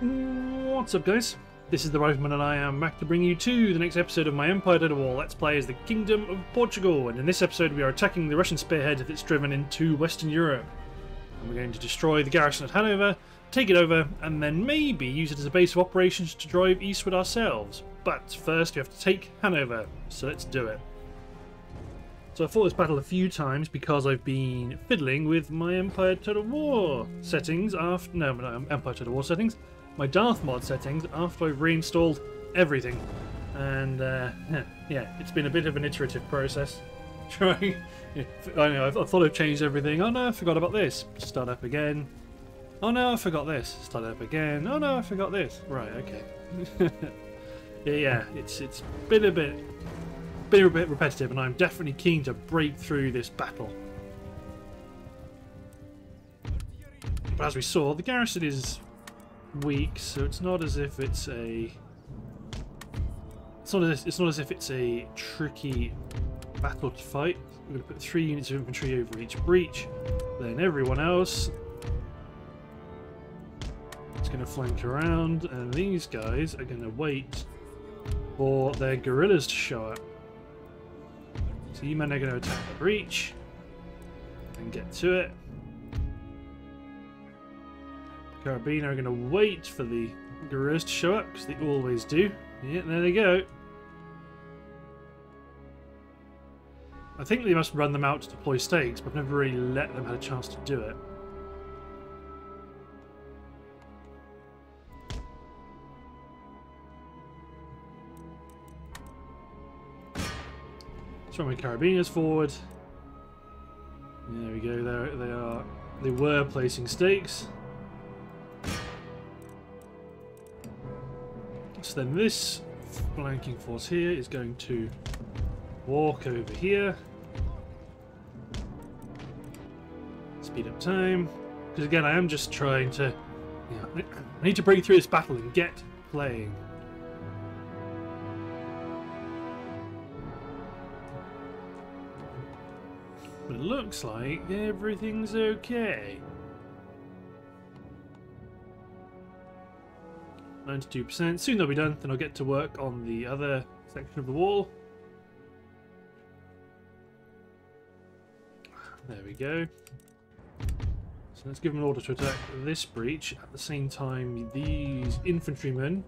What's up guys? This is the Rifleman and I am back to bring you to the next episode of my Empire Total War Let's Play as the Kingdom of Portugal and in this episode we are attacking the Russian spearhead that's driven into Western Europe. And we're going to destroy the garrison at Hanover, take it over, and then maybe use it as a base of operations to drive eastward ourselves. But first we have to take Hanover, so let's do it. So I fought this battle a few times because I've been fiddling with my Empire Total War settings after no, no Empire Total War settings my DarthMod settings after I've reinstalled everything. And uh, yeah, it's been a bit of an iterative process. Trying, I know, I thought I've changed everything. Oh no, I forgot about this. Start up again. Oh no, I forgot this. Start up again. Oh no, I forgot this. Right, okay. yeah, yeah, it's it's been a bit, been a bit repetitive, and I'm definitely keen to break through this battle. But as we saw, the garrison is weak, so it's not as if it's a. It's not as it's not as if it's a tricky battle to fight. We're going to put three units of infantry over each breach. Then everyone else is going to flank around, and these guys are going to wait for their guerrillas to show up. So you men are going to attack the breach and get to it. Carabiner are going to wait for the guerrillas to show up, because they always do. Yeah, there they go. I think they must run them out to deploy stakes, but I've never really let them have a chance to do it. Let's my carabiners forward. There we go, there they are. They were placing stakes. So then this flanking force here is going to walk over here. Speed up time. Because again, I am just trying to... I need to break through this battle and get playing. But it looks like everything's okay. 92%. Soon they'll be done, then I'll get to work on the other section of the wall. There we go. So let's give them an order to attack this breach. At the same time, these infantrymen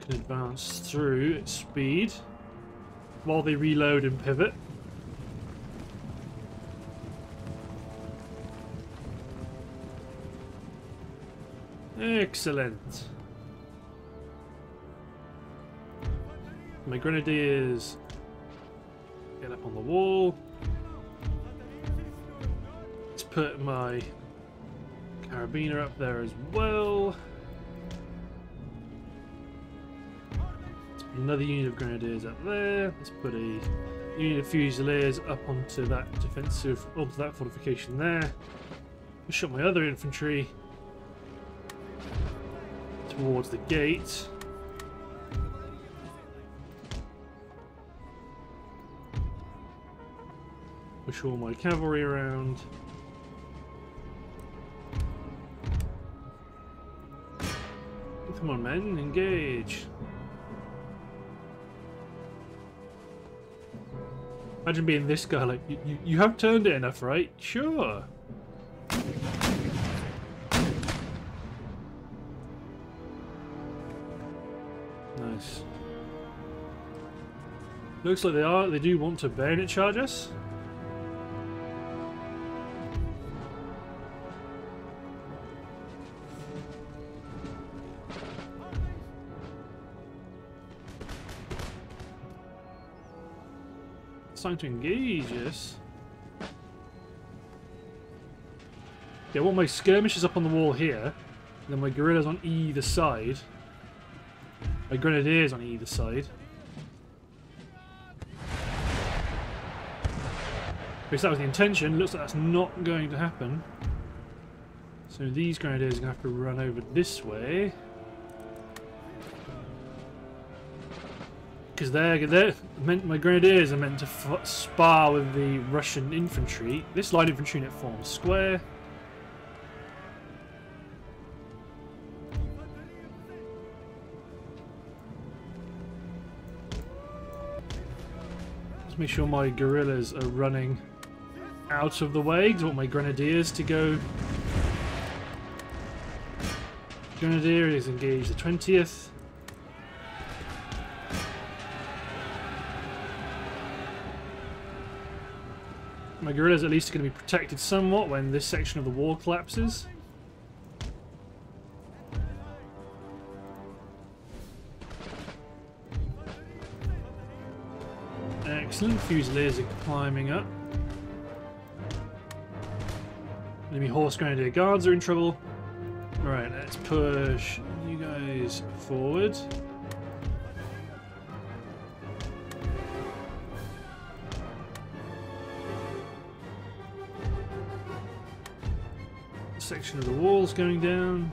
can advance through at speed while they reload and pivot. Excellent. My grenadiers get up on the wall. Let's put my carabiner up there as well. Another unit of grenadiers up there. Let's put a unit of fusiliers up onto that defensive, onto that fortification there. Push up my other infantry towards the gate. Push all my cavalry around. Come on, men, engage. Imagine being this guy, like, you, you, you have turned it enough, right? Sure. Nice. Looks like they are, they do want to bayonet charge us. To engage us. Yeah, I want my skirmishers up on the wall here, then my guerrillas on either side. My grenadiers on either side. Because that was the intention, looks like that's not going to happen. So these grenadiers are going to have to run over this way. because they're, they're meant my grenadiers are meant to spar with the Russian infantry. This light infantry unit forms square. Let's make sure my guerrillas are running out of the way. I want my grenadiers to go. Grenadier is engaged the 20th. My guerrillas at least are going to be protected somewhat when this section of the wall collapses. Excellent. Fusiliers are climbing up. Enemy horse grenadier guards are in trouble. Alright, let's push you guys forward. Of the walls going down.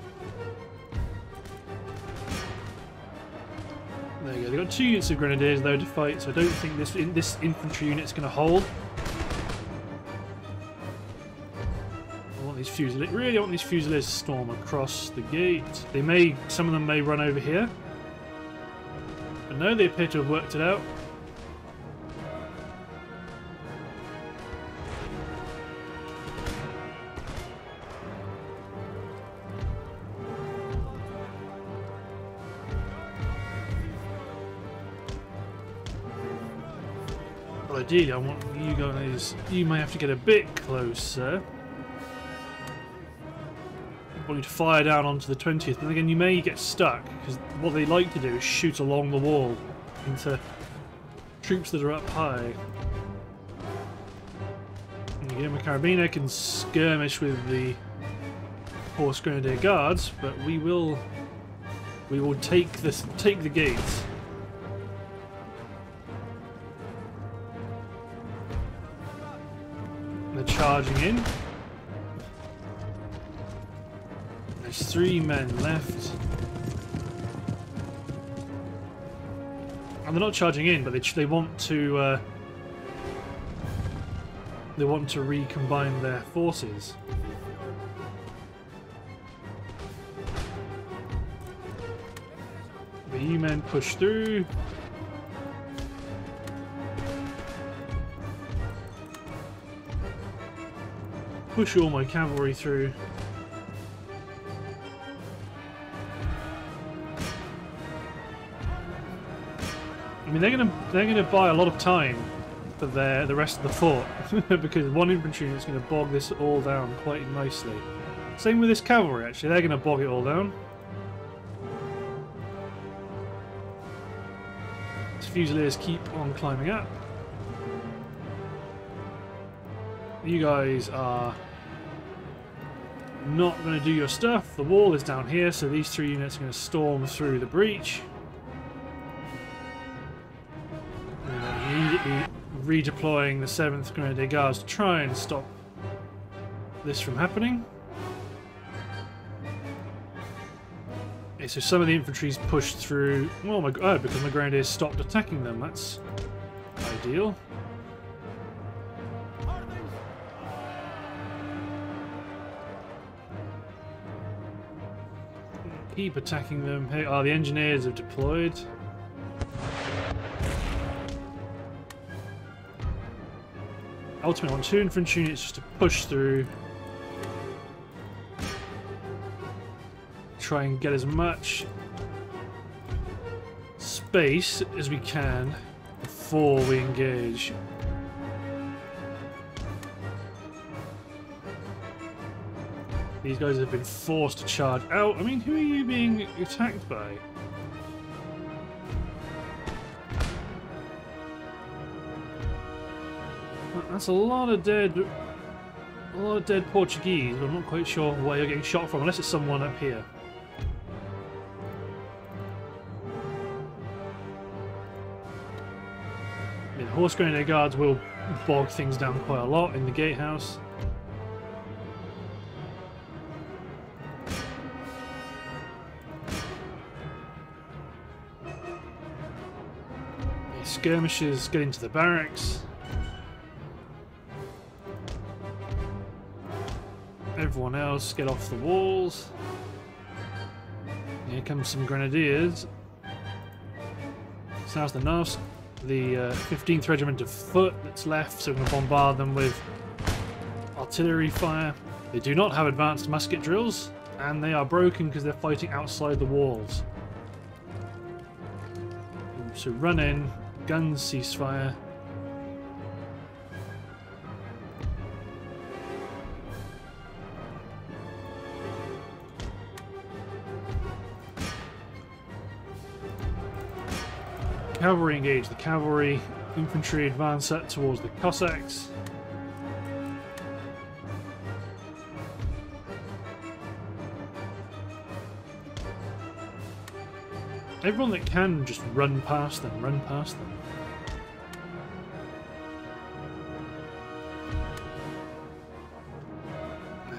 There you go. They've got two units of grenadiers though to fight, so I don't think this in, this infantry unit's going to hold. I want these fusiliers. Really, I want these fusiliers to storm across the gate. They may, some of them may run over here, but no, they appear to have worked it out. Ideally, I want you guys. You may have to get a bit closer. I want you to fire down onto the 20th, but again, you may get stuck because what they like to do is shoot along the wall into troops that are up high. And again, my carabiner can skirmish with the horse grenadier guards, but we will we will take this take the gates. Charging in. There's three men left. And they're not charging in, but they, they want to... Uh, they want to recombine their forces. The E-men push through. Push all my cavalry through. I mean, they're gonna they're gonna buy a lot of time for their the rest of the fort because one infantry is gonna bog this all down quite nicely. Same with this cavalry, actually. They're gonna bog it all down. These fusiliers keep on climbing up. You guys are not going to do your stuff. The wall is down here, so these three units are going to storm through the breach. Immediately redeploying the 7th Grenadier Guards to try and stop this from happening. Okay, so some of the infantry's pushed through... Oh my oh, because my Grenadiers stopped attacking them. That's ideal. Keep attacking them. Hey, oh, the engineers have deployed. Ultimately, on two infantry units just to push through. Try and get as much space as we can before we engage. These guys have been forced to charge out. I mean, who are you being attacked by? That's a lot of dead... A lot of dead Portuguese, but I'm not quite sure where you're getting shot from, unless it's someone up here. I mean, horse grenadier guards will bog things down quite a lot in the gatehouse. Skirmishers get into the barracks. Everyone else get off the walls. Here comes some grenadiers. So how's the Norse the uh, 15th Regiment of Foot that's left, so we can bombard them with artillery fire. They do not have advanced musket drills, and they are broken because they're fighting outside the walls. So run in, guns ceasefire. Cavalry engage the cavalry. Infantry advance up towards the Cossacks. Everyone that can just run past them, run past them.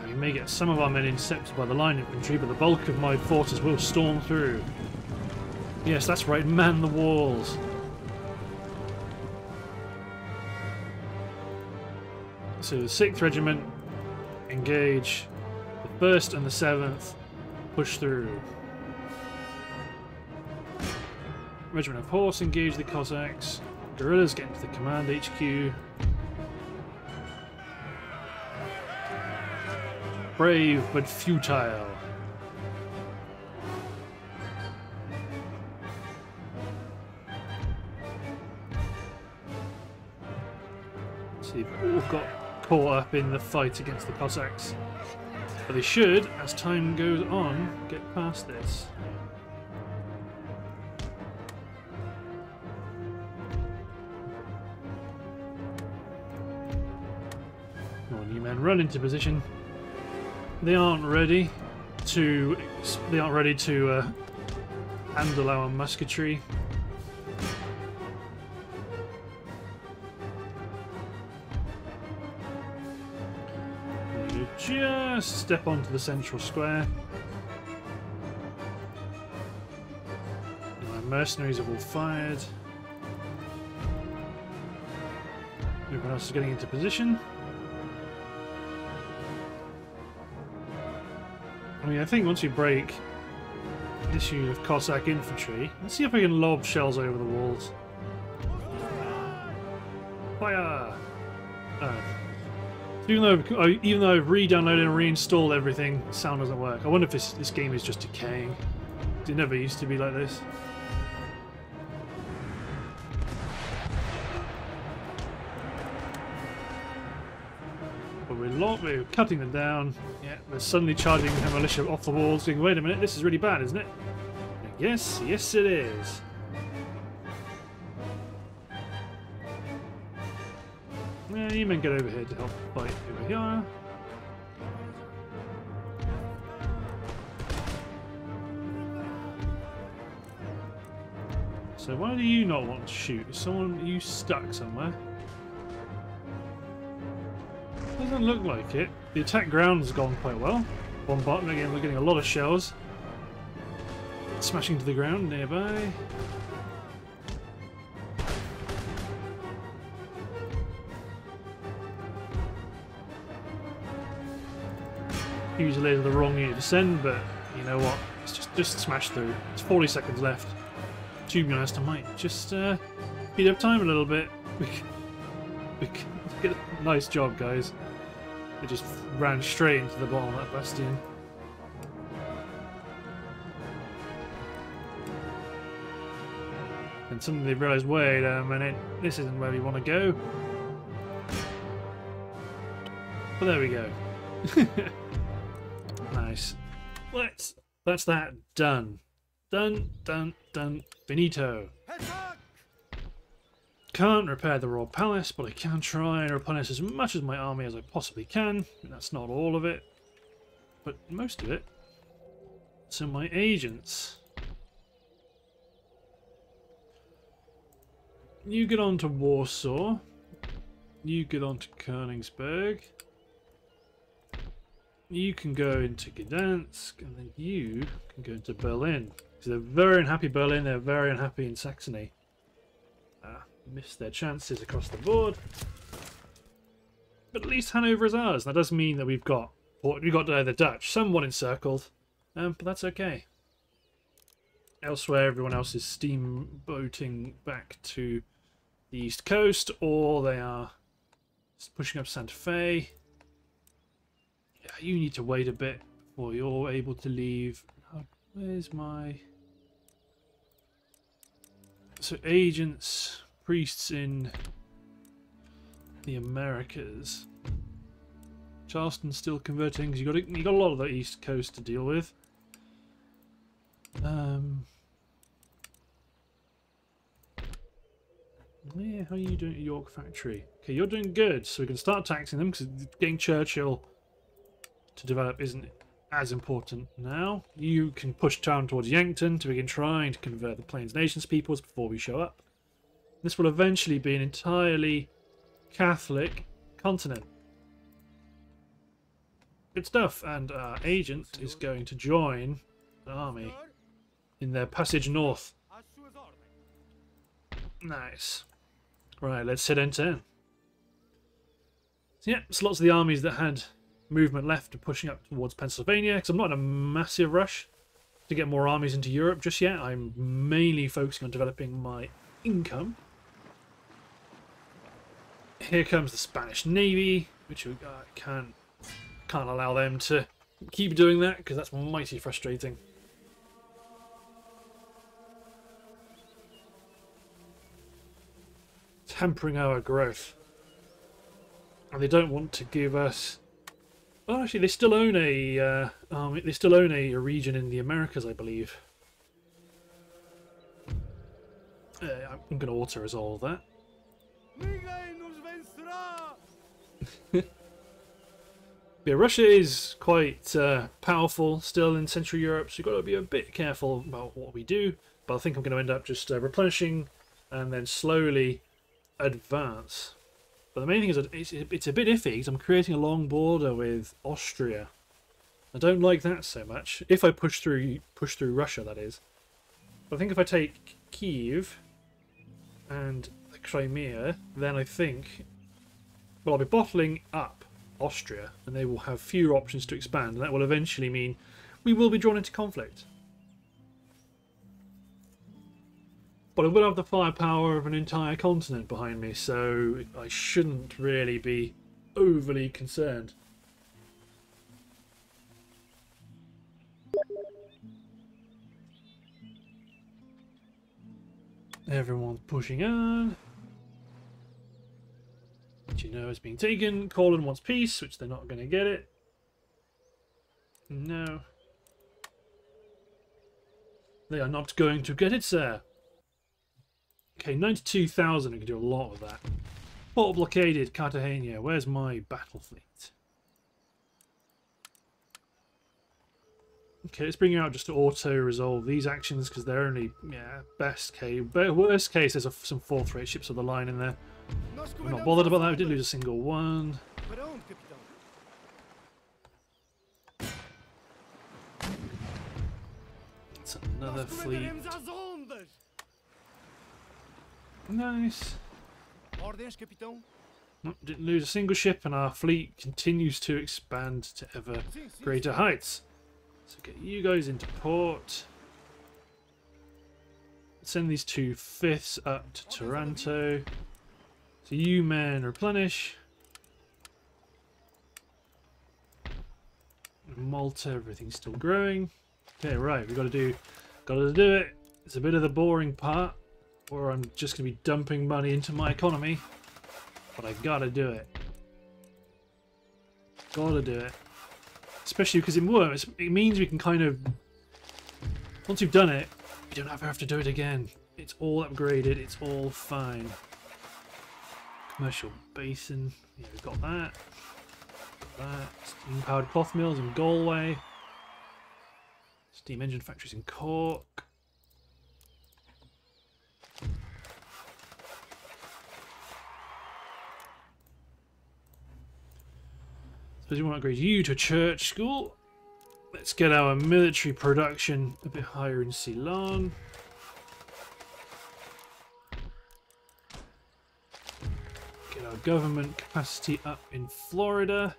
We may get some of our men intercepted by the line infantry, but the bulk of my forces will storm through. Yes, that's right, man the walls. So the 6th Regiment engage, the 1st and the 7th push through. Regiment of Horse engage the Cossacks. Guerrillas get into the command HQ. Brave but futile. So they've all got caught up in the fight against the Cossacks. But they should, as time goes on, get past this. Run into position. They aren't ready to. They aren't ready to uh, handle our musketry. You just step onto the central square. My mercenaries have all fired. Everyone else is getting into position. Mean, I think once we break this unit of Cossack infantry, let's see if we can lob shells over the walls. Fire! Even though I- oh, even though I've re-downloaded and reinstalled everything, sound doesn't work. I wonder if this this game is just decaying. It never used to be like this. But we're, we're cutting them down. Suddenly charging a militia off the walls, going, wait a minute, this is really bad, isn't it? Yes, yes it is. Yeah, you men get over here to help fight over here. So why do you not want to shoot? Is someone you stuck somewhere? Doesn't look like it. The attack ground has gone quite well. Bombardment again, we're getting a lot of shells. Smashing to the ground nearby. Usually the wrong unit to send, but you know what? It's just just smash through. It's 40 seconds left. To honest, I might just uh, speed up time a little bit. We, we a nice job, guys. They just ran straight into the bottom of that bastion. And suddenly they realised, wait a minute, this isn't where we want to go. But there we go. nice. Let's. That's that done. Done, done, done. Finito. Can't repair the Royal Palace, but I can try and replenish as much of my army as I possibly can. That's not all of it, but most of it. So my agents. You get on to Warsaw. You get on to Königsberg. You can go into Gdansk, and then you can go into Berlin. So they're very unhappy Berlin, they're very unhappy in Saxony. Missed their chances across the board. But at least Hanover is ours. That does mean that we've got we've got uh, the Dutch somewhat encircled, um, but that's okay. Elsewhere, everyone else is steamboating back to the east coast, or they are pushing up Santa Fe. Yeah, you need to wait a bit before you're able to leave. Where's my... So agents, priests in the Americas. Charleston's still converting because you got a, you got a lot of the east coast to deal with. Um, yeah, how are you doing at York Factory? Okay, you're doing good, so we can start taxing them because getting Churchill to develop isn't as important now. You can push down towards Yankton to begin trying to convert the Plains Nations peoples before we show up. This will eventually be an entirely Catholic continent. Good stuff, and our agent is going to join an army in their passage north. Nice. Right, let's hit N10. So yeah, so lots of the armies that had movement left are pushing up towards Pennsylvania, because I'm not in a massive rush to get more armies into Europe just yet. I'm mainly focusing on developing my income. Here comes the Spanish Navy, which I can't, can't allow them to keep doing that, because that's mighty frustrating. Hampering our growth. And they don't want to give us... Well, actually, they still own a uh, um, they still own a, a, region in the Americas, I believe. Uh, I'm going to auto-resolve that. yeah, Russia is quite uh, powerful still in Central Europe, so you've got to be a bit careful about what we do. But I think I'm going to end up just uh, replenishing and then slowly advance. But the main thing is that it's, it's a bit iffy because I'm creating a long border with Austria. I don't like that so much. If I push through push through Russia, that is. But I think if I take Kiev and the Crimea, then I think... Well, I'll be bottling up Austria, and they will have fewer options to expand, and that will eventually mean we will be drawn into conflict. But I will have the firepower of an entire continent behind me, so I shouldn't really be overly concerned. Everyone's pushing on. Which you know is being taken. Colin wants peace, which they're not going to get it. No. They are not going to get it, sir. Okay, 92,000, I can do a lot with that. Port blockaded Cartagena. Where's my battle fleet? Okay, let's bring you out just to auto-resolve these actions because they're only, yeah, best case. Worst case, there's a, some fourth rate ships of the line in there. I'm not bothered about that, we did lose a single one. It's another fleet. Nice. didn't lose a single ship and our fleet continues to expand to ever greater heights. So get you guys into port. Send these two fifths up to Taranto. So you men replenish. Malta, everything's still growing. Okay, right, we've got to do got to do it. It's a bit of the boring part or I'm just going to be dumping money into my economy. But I gotta do it. Gotta do it. Especially because it works. It means we can kind of... Once you've done it, you don't ever have to do it again. It's all upgraded. It's all fine. Commercial basin. Yeah, we've got that. That. Steam-powered cloth mills in Galway. Steam engine factories in Cork. Suppose we want to upgrade you to church school. Let's get our military production a bit higher in Ceylon. Government capacity up in Florida.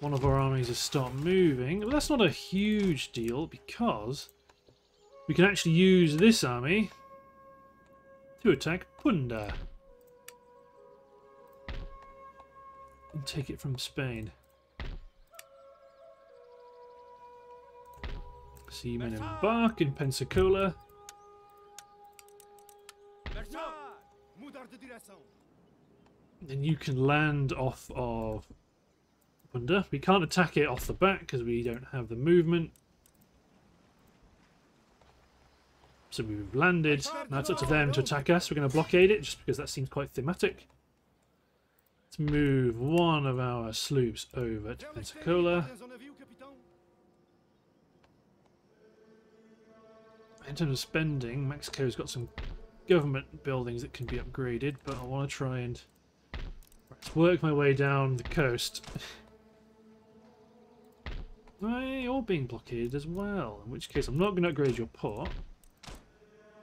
One of our armies has start moving. But that's not a huge deal because we can actually use this army to attack Punda. And take it from Spain. Seamen embark in Pensacola. Then you can land off of Punda. We can't attack it off the back because we don't have the movement. So we've landed. Now it's up to them to attack us. We're going to blockade it just because that seems quite thematic. Let's move one of our sloops over to Pensacola. In terms of spending, Mexico's got some government buildings that can be upgraded, but I want to try and work my way down the coast. you're being blockaded as well, in which case I'm not going to upgrade your port.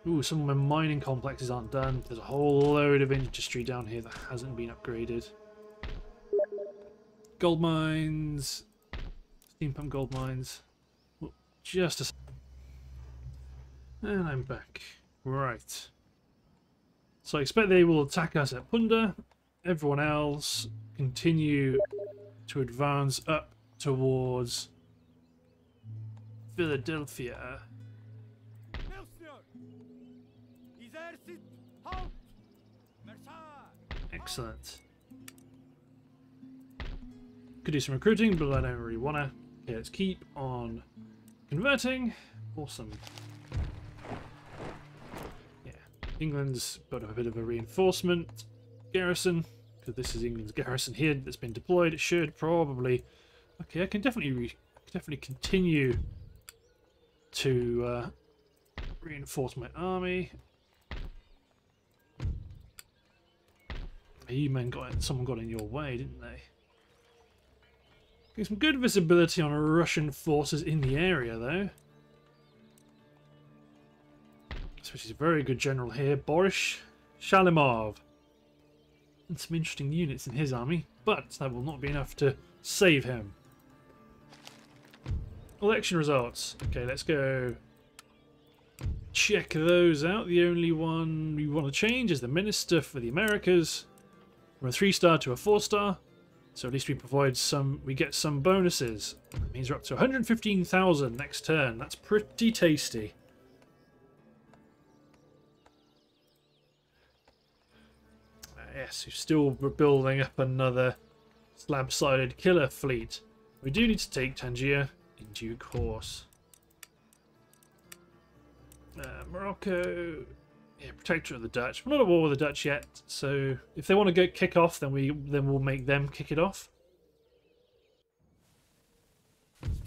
Ooh, some of my mining complexes aren't done. There's a whole load of industry down here that hasn't been upgraded. Gold mines. Steam pump gold mines. Well, just a... And I'm back. Right. So I expect they will attack us at Punda. Everyone else continue to advance up towards Philadelphia. Excellent. Could do some recruiting, but I don't really want to. Okay, let's keep on converting. Awesome. Yeah, England's got a bit of a reinforcement garrison, because this is England's garrison here that's been deployed. It should probably... Okay, I can definitely definitely continue to uh, reinforce my army. You men got someone got in your way, didn't they? Get some good visibility on Russian forces in the area, though. Especially a very good general here, Boris Shalimov. And some interesting units in his army, but that will not be enough to save him. Election results. Okay, let's go check those out. The only one we want to change is the Minister for the Americas from a three star to a four star. So at least we provide some, we get some bonuses. That means we're up to 115,000 next turn. That's pretty tasty. Yes, we're still building up another slab-sided killer fleet. We do need to take Tangier in due course. Uh, Morocco, yeah, protector of the Dutch. We're not at war with the Dutch yet, so if they want to go kick off, then we then we'll make them kick it off.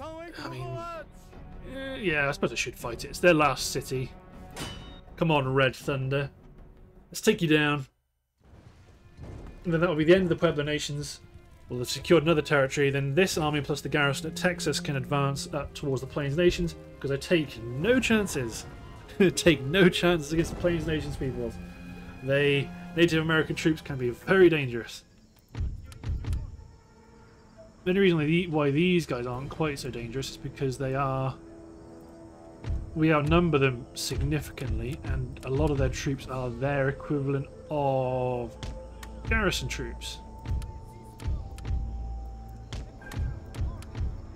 I mean, uh, yeah, I suppose I should fight it. It's their last city. Come on, Red Thunder. Let's take you down. Then that will be the end of the Pueblo Nations. We'll have secured another territory. Then this army plus the garrison at Texas can advance up towards the Plains Nations because I take no chances take no chances against the Plains Nations peoples. They Native American troops can be very dangerous. The only reason why these guys aren't quite so dangerous is because they are... We outnumber them significantly, and a lot of their troops are their equivalent of garrison troops.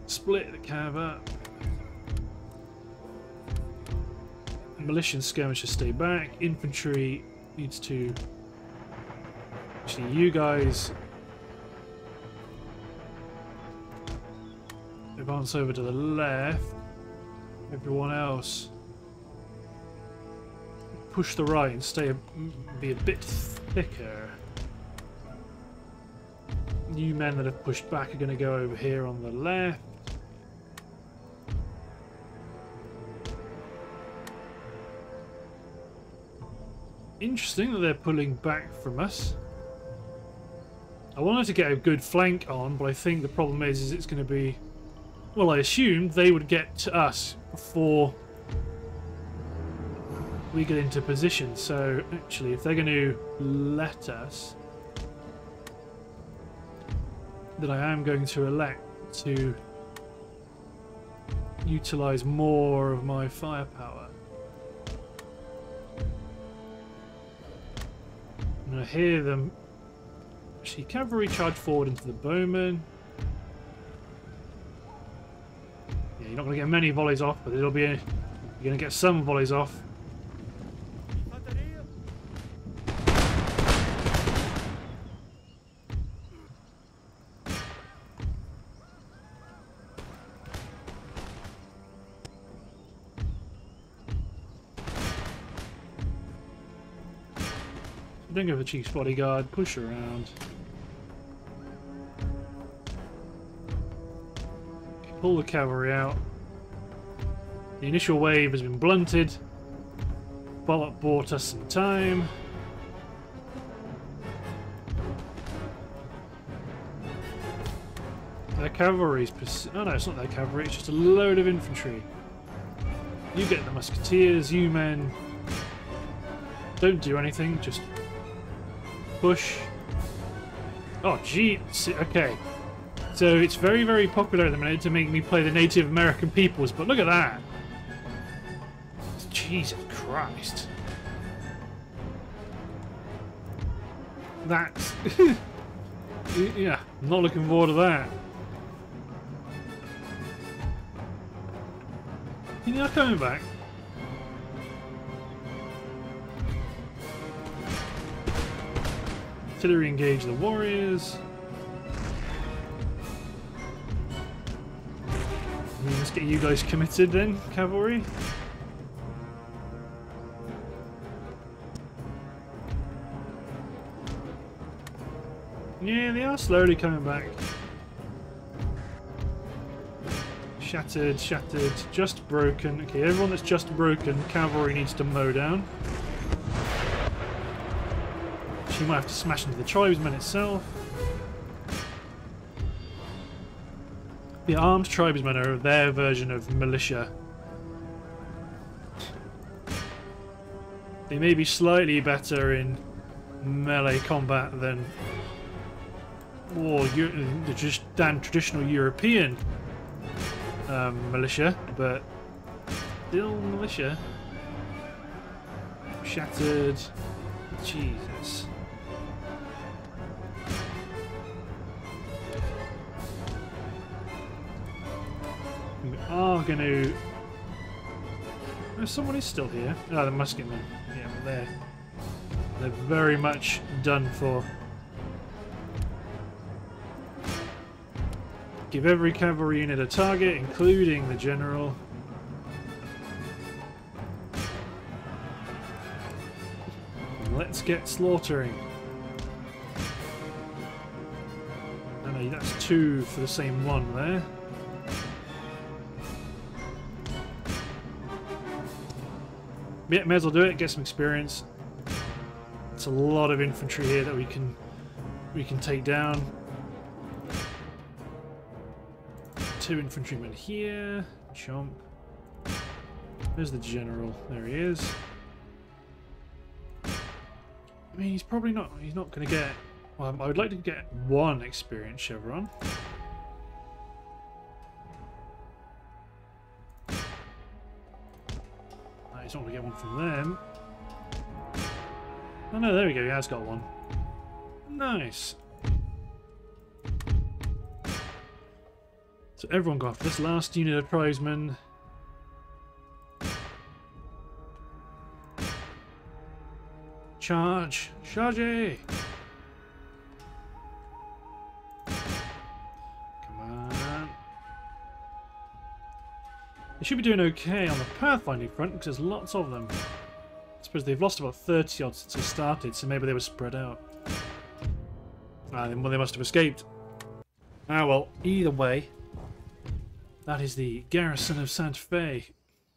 Split the cav up. militia and skirmishers stay back. Infantry needs to... Actually, you guys... Advance over to the left. Everyone else... Push the right and stay... Be a bit thicker. New men that have pushed back are going to go over here on the left. interesting that they're pulling back from us. I wanted to get a good flank on, but I think the problem is, is it's going to be... Well, I assumed they would get to us before we get into position. So, actually, if they're going to let us, then I am going to elect to utilize more of my firepower. And I hear them. Actually, cavalry charge forward into the bowmen. Yeah, you're not going to get many volleys off, but it'll be. A, you're going to get some volleys off. For the chief's bodyguard. Push around. Pull the cavalry out. The initial wave has been blunted. Bollock bought us some time. Their cavalry's... Oh no, it's not their cavalry, it's just a load of infantry. You get the musketeers, you men. Don't do anything, just push. Oh, gee. Okay. So it's very, very popular at the minute to make me play the Native American peoples, but look at that. Jesus Christ. That's... yeah, not looking forward to that. You're not coming back. Artillery engage the warriors. Hmm, let's get you guys committed then, cavalry. Yeah, they are slowly coming back. Shattered, shattered, just broken. Okay, everyone that's just broken, cavalry needs to mow down. You might have to smash into the tribesmen itself. The armed tribesmen are their version of militia. They may be slightly better in melee combat than more just than traditional European um, militia, but still militia. Shattered. Jesus. Are going to... Oh, someone is still here. Ah, oh, the musketmen. Yeah, they're, they're very much done for. Give every cavalry unit a target, including the general. Let's get slaughtering. That's two for the same one there. Yeah, may as well do it, get some experience. It's a lot of infantry here that we can we can take down. Two infantrymen here. Jump. There's the general. There he is. I mean, he's probably not. He's not going to get. Well, I would like to get one experience chevron. Not going to get one from them. Oh no, there we go, he has got one. Nice. So everyone got this last unit of tribesmen. Charge! Charge! They should be doing okay on the pathfinding front because there's lots of them. I suppose they've lost about 30 odd since they started, so maybe they were spread out. Ah, well, they must have escaped. Ah, well, either way, that is the garrison of Santa Fe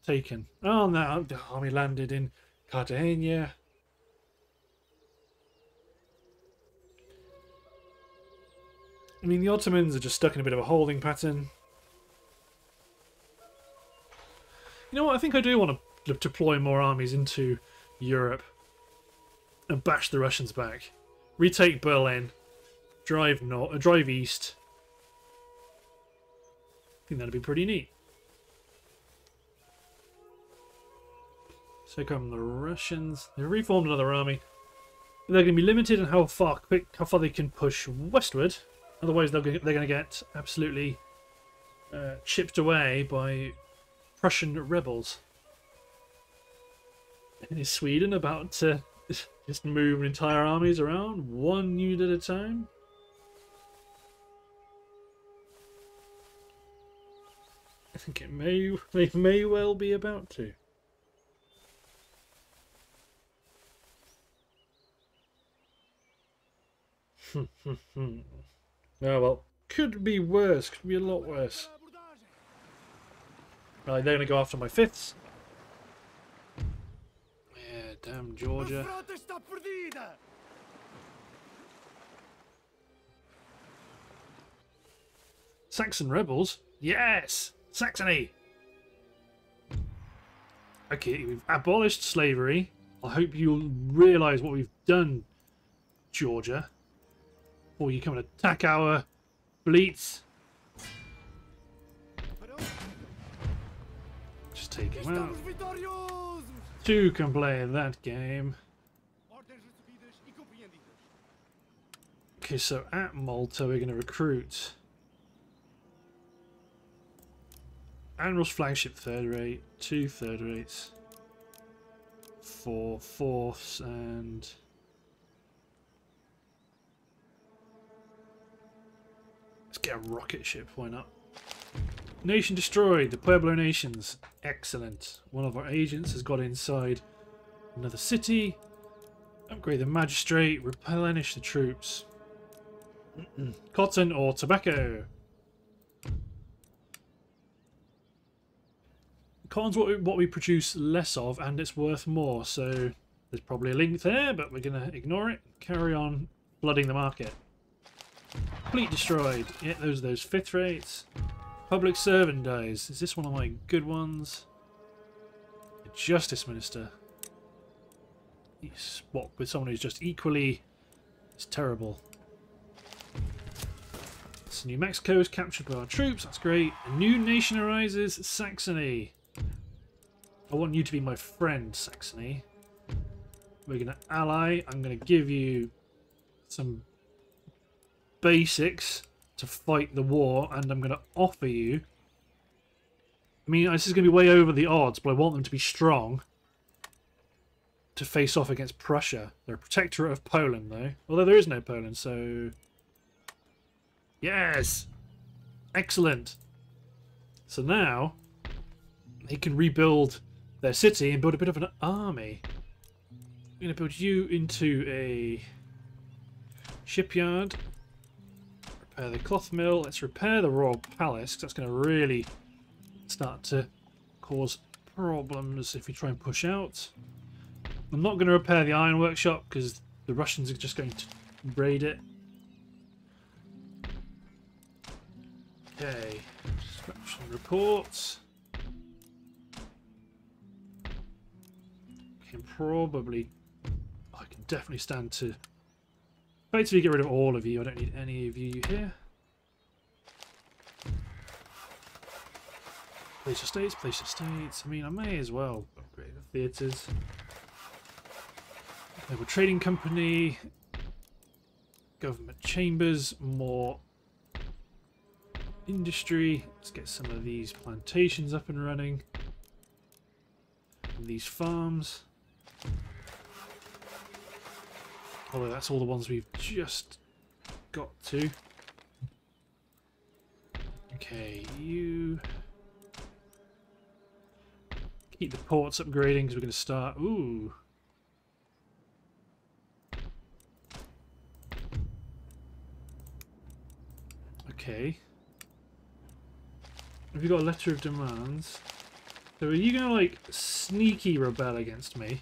taken. Oh, no, the army landed in Cartagena. I mean, the Ottomans are just stuck in a bit of a holding pattern. You know what? I think I do want to deploy more armies into Europe and bash the Russians back. Retake Berlin, drive north, uh, drive east. I think that'd be pretty neat. So come the Russians. they've reformed another army. They're going to be limited in how far how far they can push westward. Otherwise, they're going to get absolutely uh, chipped away by Prussian rebels. And is Sweden about to just move entire armies around one unit at a time? I think it may they may well be about to. oh well, could be worse. Could be a lot worse. Right, they're gonna go after my fifths. Yeah, damn Georgia. Saxon rebels? Yes! Saxony! Okay, we've abolished slavery. I hope you'll realise what we've done, Georgia. Or you come and attack our fleets. Just take him out. Two can play that game. Okay, so at Malta we're going to recruit Admiral's flagship third rate, two third rates, four fourths, and let's get a rocket ship. Why not? Nation destroyed. The Pueblo nations. Excellent. One of our agents has got inside another city. Upgrade the magistrate. Replenish the troops. Cotton or tobacco. Cotton's what we, what we produce less of, and it's worth more, so there's probably a link there, but we're going to ignore it. Carry on flooding the market. Fleet destroyed. Yeah, those those fifth rates. Public servant dies. Is this one of my good ones? The Justice Minister. You swap with someone who's just equally... It's terrible. So New Mexico is captured by our troops. That's great. A new nation arises. Saxony. I want you to be my friend, Saxony. We're going to ally. I'm going to give you some basics to fight the war, and I'm going to offer you... I mean, this is going to be way over the odds, but I want them to be strong to face off against Prussia. They're a protectorate of Poland, though. Although there is no Poland, so... Yes! Excellent! So now, they can rebuild their city and build a bit of an army. I'm going to build you into a shipyard. Repair the cloth mill. Let's repair the royal palace. That's going to really start to cause problems if we try and push out. I'm not going to repair the iron workshop because the Russians are just going to raid it. Okay, scratch some reports. can probably... I can definitely stand to basically get rid of all of you. I don't need any of you here. Place your states, place your states. I mean, I may as well upgrade the theatres. Naval Trading Company, government chambers, more industry. Let's get some of these plantations up and running. And these farms. Although that's all the ones we've just got to. Okay, you... Keep the ports upgrading because we're going to start... Ooh! Okay. Have you got a letter of demands? So are you going to, like, sneaky rebel against me?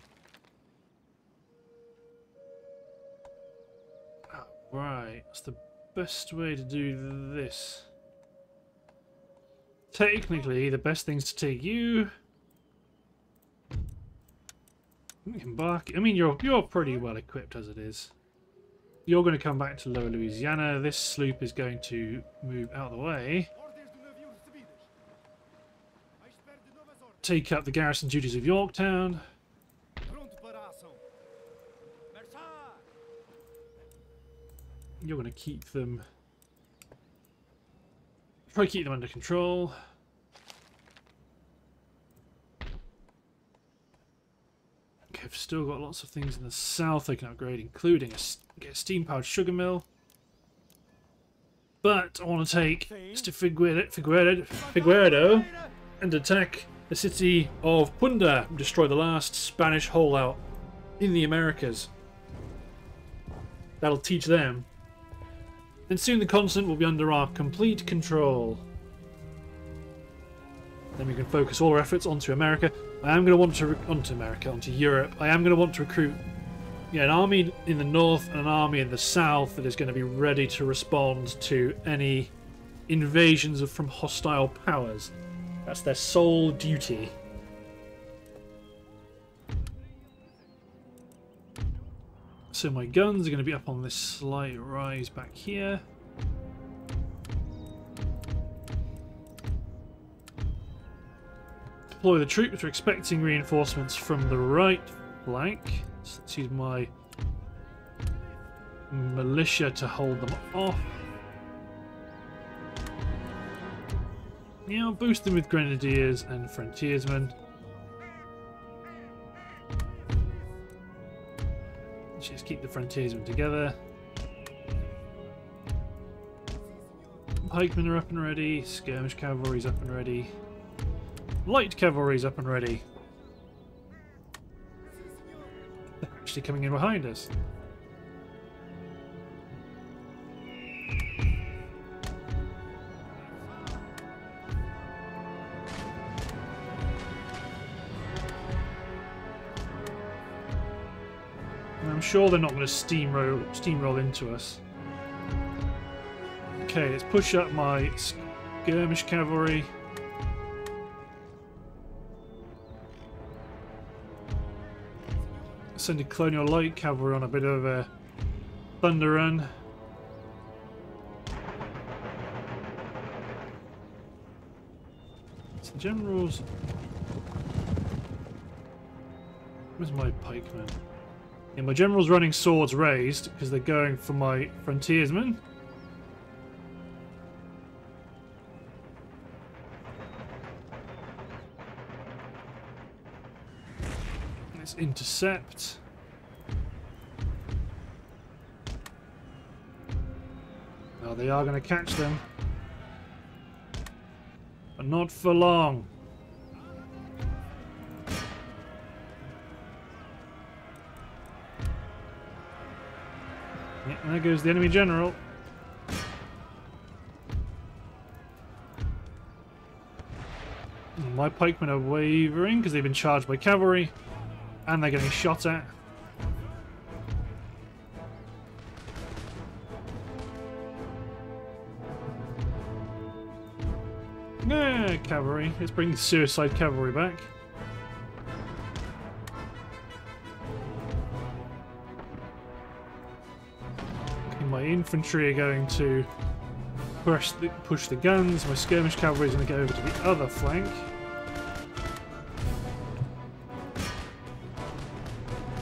Right, that's the best way to do this. Technically, the best thing is to take you. Embark. I mean, you're you're pretty well equipped as it is. You're going to come back to Lower Louisiana. This sloop is going to move out of the way. Take up the garrison duties of Yorktown. You're going to keep them... To keep them under control. Okay, I've still got lots of things in the south I can upgrade, including a, get a steam-powered sugar mill. But I want to take Mr. Figueredo, and attack the city of Punda destroy the last Spanish holdout in the Americas. That'll teach them. And soon the continent will be under our complete control. Then we can focus all our efforts onto America. I am going to want to onto America, onto Europe. I am going to want to recruit yeah, an army in the north and an army in the south that is going to be ready to respond to any invasions of, from hostile powers. That's their sole duty. So my guns are going to be up on this slight rise back here. Deploy the troops. We're expecting reinforcements from the right flank. So let's use my militia to hold them off. I'll boost them with grenadiers and frontiersmen. Just keep the frontiersmen together. Pikemen are up and ready, skirmish cavalry's up and ready. Light cavalry's up and ready. They're actually coming in behind us. Sure they're not going to steamroll steamroll into us. Okay, let's push up my skirmish cavalry. Send a colonial light cavalry on a bit of a thunder run. So generals. Where's my pikeman? Yeah, my general's running swords raised because they're going for my frontiersmen. Let's intercept. Well, they are going to catch them. But not for long. There goes the enemy general. My pikemen are wavering because they've been charged by cavalry and they're getting shot at. Yeah, cavalry. Let's bring suicide cavalry back. Infantry are going to push the, push the guns. My skirmish cavalry is going to go over to the other flank.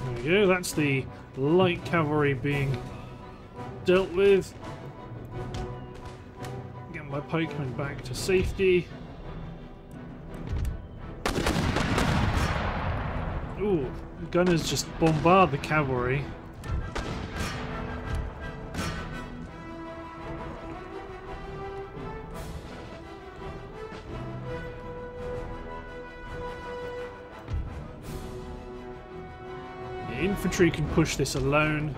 There we go. That's the light cavalry being dealt with. Get my pikemen back to safety. Ooh, the gunners just bombard the cavalry. Infantry can push this alone.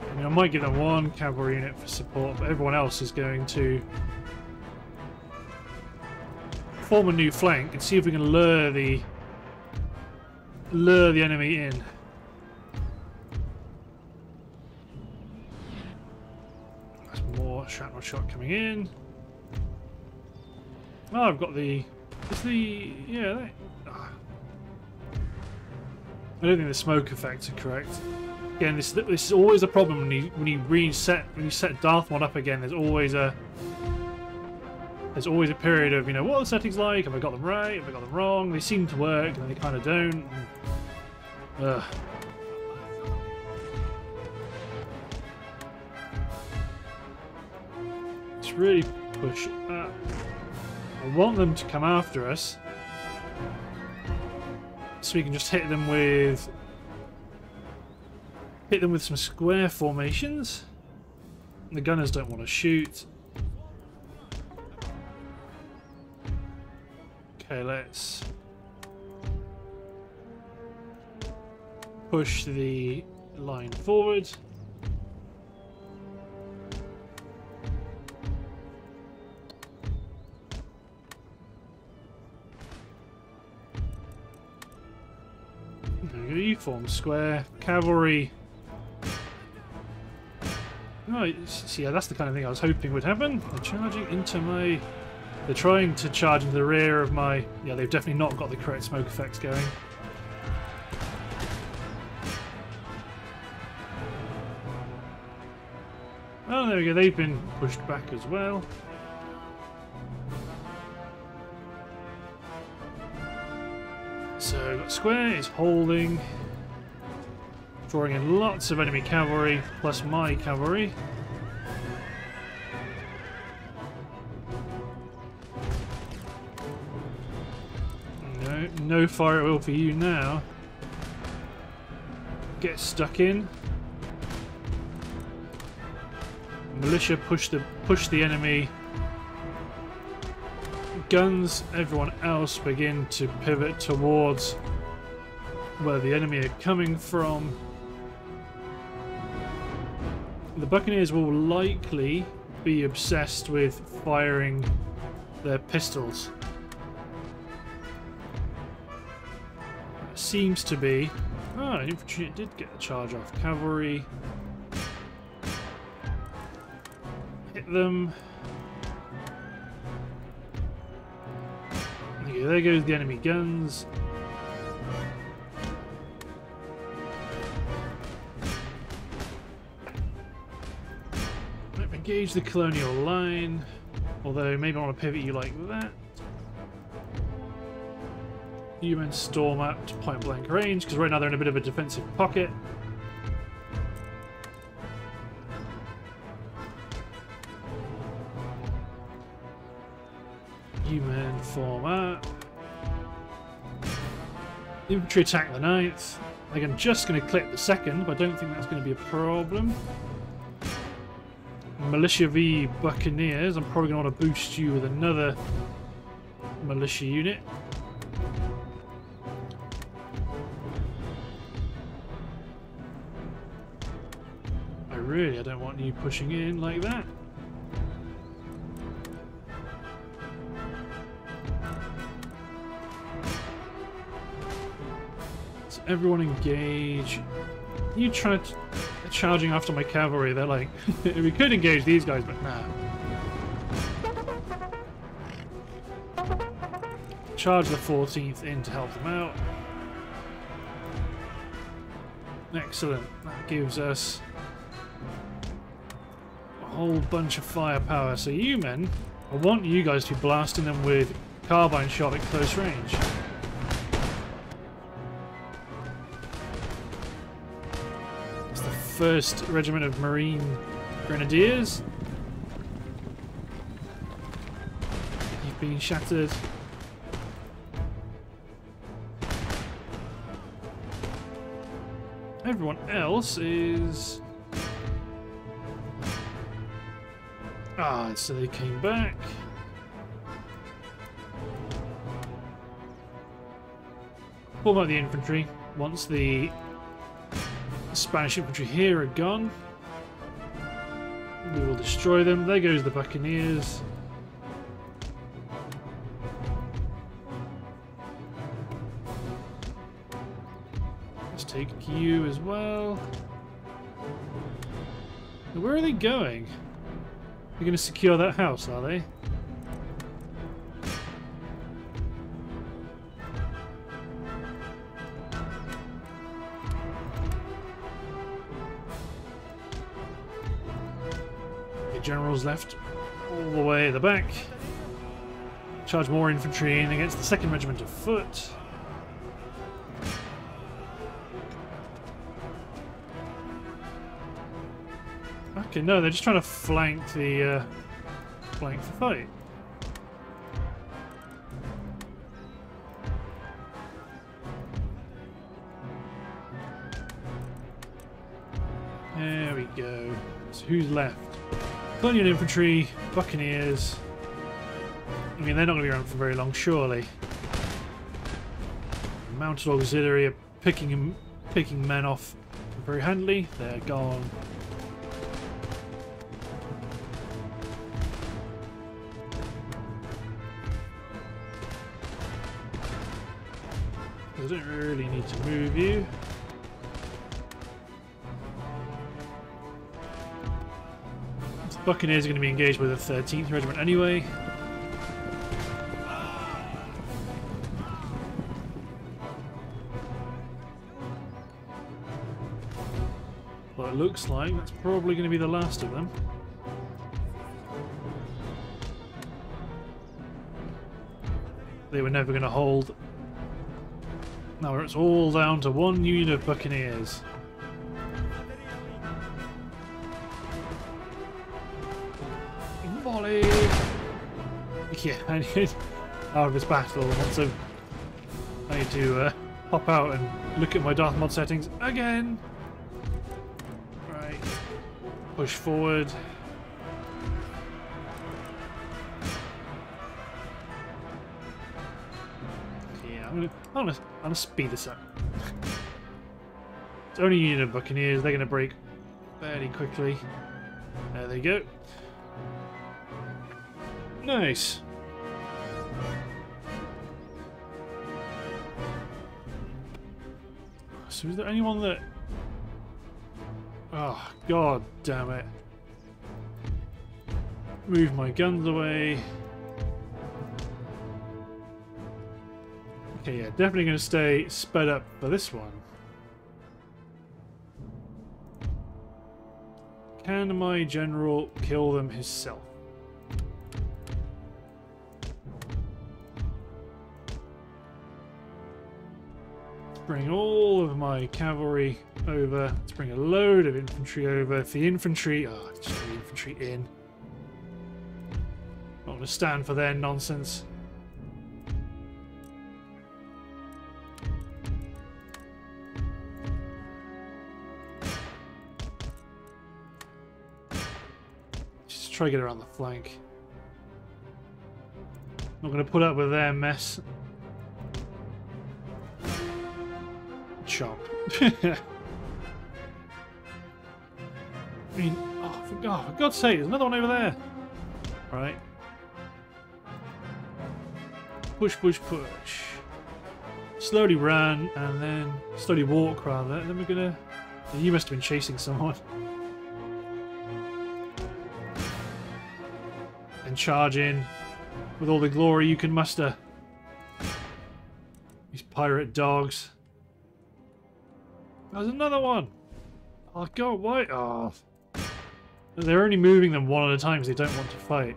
I mean, I might give them one cavalry unit for support, but everyone else is going to form a new flank and see if we can lure the lure the enemy in. There's more shrapnel shot coming in. Oh, I've got the. Is the yeah? Ah. I don't think the smoke effects are correct. Again, this this is always a problem when you when you reset when you set DarthMod up again. There's always a there's always a period of you know what are the settings like. Have I got them right? Have I got them wrong? They seem to work, and they kind of don't. Ugh. It's really push. I want them to come after us. So we can just hit them with... Hit them with some square formations. The gunners don't want to shoot. Okay, let's push the line forward. You form square. Cavalry. Oh, see, yeah, that's the kind of thing I was hoping would happen. They're charging into my... They're trying to charge into the rear of my... Yeah, they've definitely not got the correct smoke effects going. Oh, there we go. They've been pushed back as well. So, square is holding. Drawing in lots of enemy cavalry, plus my cavalry. No, no fire will for you now. Get stuck in. Militia push the push the enemy. Guns, everyone else begin to pivot towards where the enemy are coming from. The Buccaneers will likely be obsessed with firing their pistols. Seems to be. Ah, oh, infantry did get a charge off. Cavalry. Hit them. There goes the enemy guns. Engage the colonial line, although maybe I want to pivot you like that. You men storm up to point blank range, because right now they're in a bit of a defensive pocket. Human form up. Infantry attack the ninth. Like I'm just going to clip the second, but I don't think that's going to be a problem. Militia v Buccaneers. I'm probably going to want to boost you with another militia unit. I really I don't want you pushing in like that. Everyone engage. You try charging after my cavalry. They're like, we could engage these guys, but nah. Charge the 14th in to help them out. Excellent. That gives us a whole bunch of firepower. So you men, I want you guys to be blasting them with carbine shot at close range. First regiment of Marine Grenadiers. You've been shattered. Everyone else is... Ah, so they came back. What about the infantry? Once the Spanish infantry here are gone. We will destroy them. There goes the Buccaneers. Let's take you as well. Where are they going? They're going to secure that house, are they? Generals left all the way at the back. Charge more infantry in against the 2nd Regiment of Foot. Okay, no, they're just trying to flank the... Uh... flank the fight. There we go. So who's left? Colonial infantry, buccaneers. I mean, they're not going to be around for very long, surely. Mounted auxiliary are picking picking men off very handily. They're gone. I don't really need to move you. Buccaneers are going to be engaged with the 13th Regiment anyway. Well, it looks like that's probably going to be the last of them. They were never going to hold. Now it's all down to one unit of Buccaneers. Yeah, I need out of this battle. Once I've, I need to uh, pop out and look at my DarthMod settings again. Right, push forward. Yeah, I'm gonna, I'm gonna, I'm gonna speed this up. it's only a unit of Buccaneers. They're gonna break fairly quickly. There they go. Nice. So is there anyone that... Oh, god damn it. Move my guns away. Okay, yeah, definitely going to stay sped up for this one. Can my general kill them himself? Bring all of my cavalry over. Let's bring a load of infantry over. If the infantry... Oh, just the infantry in. Not going to stand for their nonsense. Just try to get around the flank. Not going to put up with their mess. Chomp. I mean, oh for, God, oh, for God's sake, there's another one over there. Right. Push, push, push. Slowly run, and then slowly walk, rather. And then we're gonna... You must have been chasing someone. And charge in with all the glory you can muster. These pirate dogs. There's another one! Oh god, why? Oh. They're only moving them one at a time because they don't want to fight.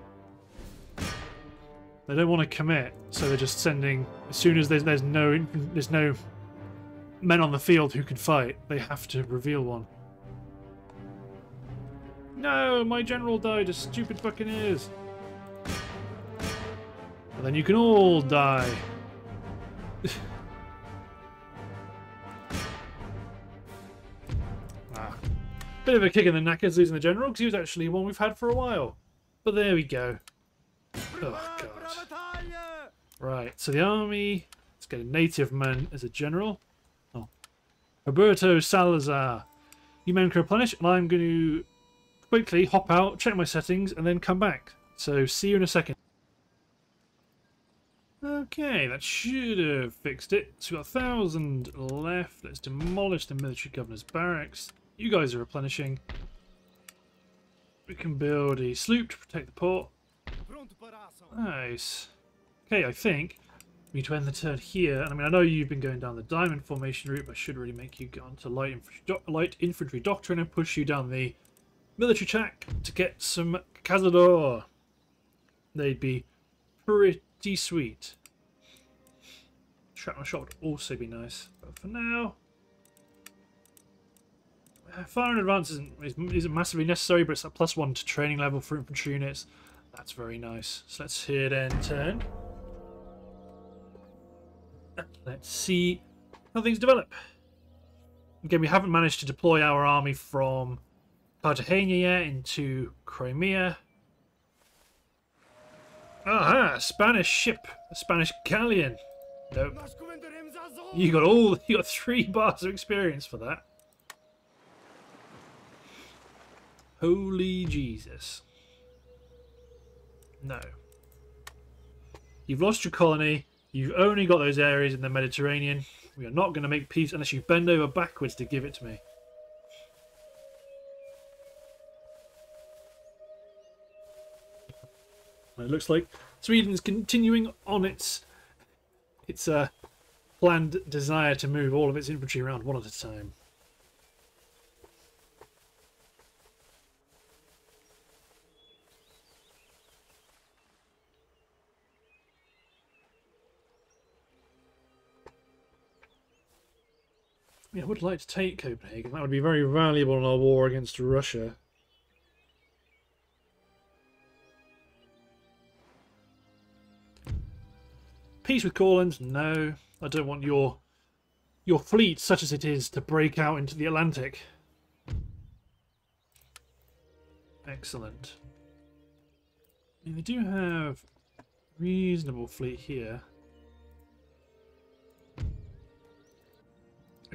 They don't want to commit, so they're just sending... As soon as there's, there's no there's no men on the field who can fight, they have to reveal one. No, my general died of stupid buccaneers. And then you can all die. Bit of a kick in the knackers losing the general, because he was actually one we've had for a while. But there we go. Oh, God. Right, so the army... Let's get a native man as a general. Oh. Roberto Salazar. You men can replenish, and I'm going to quickly hop out, check my settings, and then come back. So see you in a second. Okay, that should have fixed it. So we've got a thousand left. Let's demolish the military governor's barracks. You guys are replenishing. We can build a sloop to protect the port. Nice. Okay, I think we need to end the turn here. And I mean, I know you've been going down the diamond formation route, but I should really make you go on to light infantry, light infantry doctrine and push you down the military track to get some Cazador. They'd be pretty sweet. Shrapnel shot would also be nice. But for now, Fire in advance isn't, isn't massively necessary, but it's a plus one to training level for infantry units. That's very nice. So let's hit end turn. Let's see how things develop. Again, we haven't managed to deploy our army from Cartagena yet into Crimea. Aha! Spanish ship, a Spanish galleon. Nope. You got all you got three bars of experience for that. Holy Jesus. No. You've lost your colony. You've only got those areas in the Mediterranean. We are not going to make peace unless you bend over backwards to give it to me. It looks like Sweden's continuing on its its uh, planned desire to move all of its infantry around one at a time. I would like to take Copenhagen. That would be very valuable in our war against Russia. Peace with Courland? No. I don't want your your fleet, such as it is, to break out into the Atlantic. Excellent. I mean, they do have reasonable fleet here.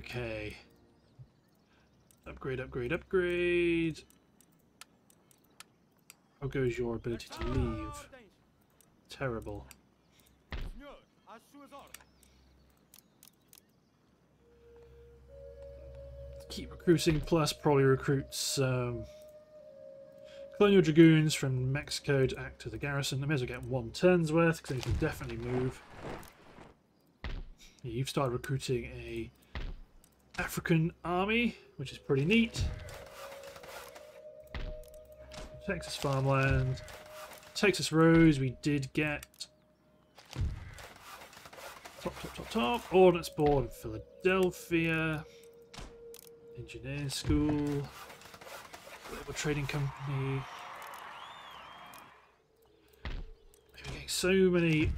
Okay. Upgrade, upgrade, upgrade. How goes your ability to leave? Terrible. Keep recruiting, plus probably recruits some colonial dragoons from Mexico to act as a garrison. I may as well get one turn's worth because they can definitely move. You've started recruiting a African army, which is pretty neat. Texas farmland. Texas Rose, we did get top, top, top, top. Ordnance Board in Philadelphia. Engineering School. Global Trading Company. We're getting so many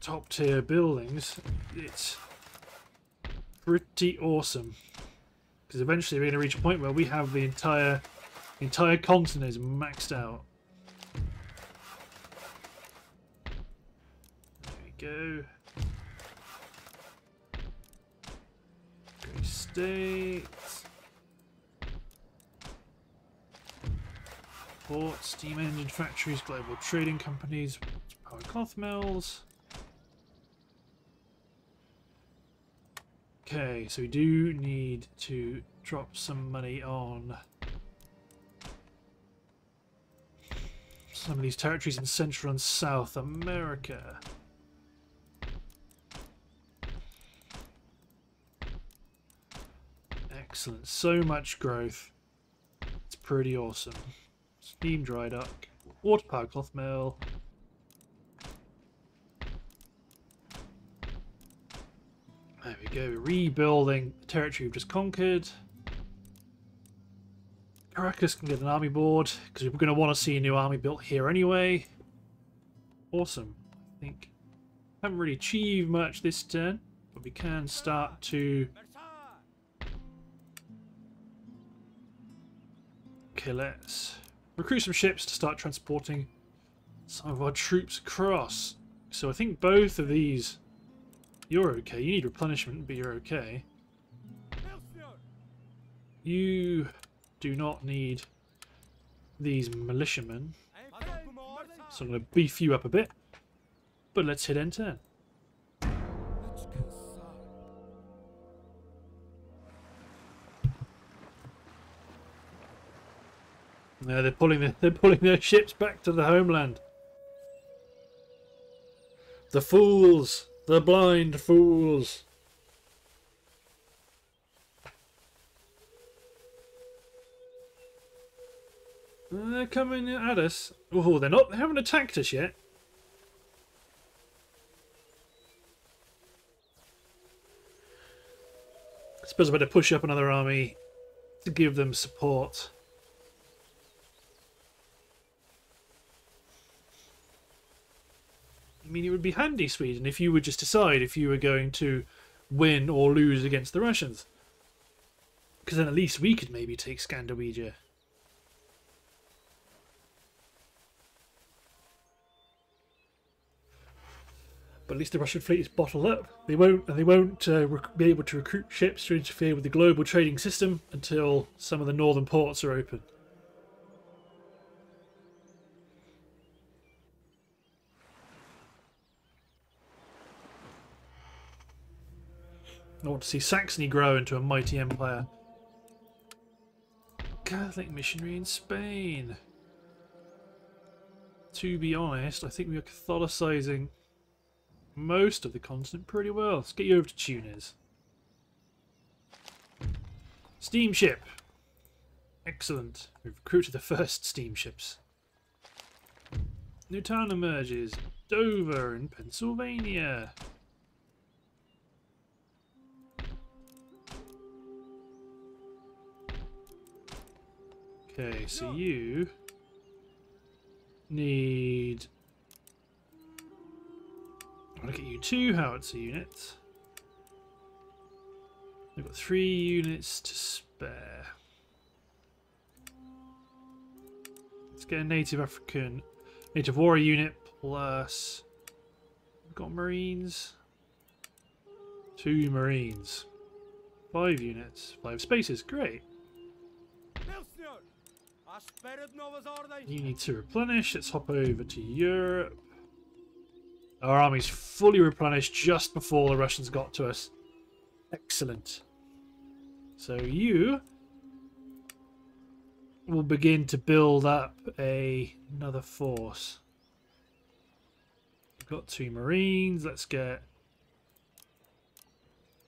top tier buildings. It's pretty awesome. Because eventually we're going to reach a point where we have the entire the entire continent is maxed out. There we go. Great States. Ports, steam engine factories, global trading companies, power cloth mills. Okay, so we do need to drop some money on some of these territories in Central and South America. Excellent. So much growth. It's pretty awesome. Steam dry dock. Water power cloth mill. Go, rebuilding the territory we've just conquered. Caracas can get an army board, because we're going to want to see a new army built here anyway. Awesome. I think haven't really achieved much this turn, but we can start to... Okay, let's recruit some ships to start transporting some of our troops across. So I think both of these you're okay. You need replenishment, but you're okay. You do not need these militiamen. So I'm going to beef you up a bit. But let's hit enter. No, they're pulling the, they're pulling their ships back to the homeland. The fools! The blind fools. They're coming at us. Oh, they're not. They haven't attacked us yet. I suppose I better push up another army to give them support. Mean, it would be handy, Sweden, if you would just decide if you were going to win or lose against the Russians. Because then at least we could maybe take Skandawegia. But at least the Russian fleet is bottled up. They won't, and they won't uh, be able to recruit ships to interfere with the global trading system until some of the northern ports are open. I want to see Saxony grow into a mighty empire. Catholic missionary in Spain. To be honest, I think we are Catholicizing most of the continent pretty well. Let's get you over to Tunis. Steamship. Excellent. We've recruited the first steamships. New town emerges. Dover in Pennsylvania. Okay, so you need I want to get you two howitzer units. We've got three units to spare. Let's get a native African, native warrior unit plus. We've got marines. Two marines. Five units. Five spaces. Great. You need to replenish. Let's hop over to Europe. Our army's fully replenished just before the Russians got to us. Excellent. So you will begin to build up a another force. We've got two marines. Let's get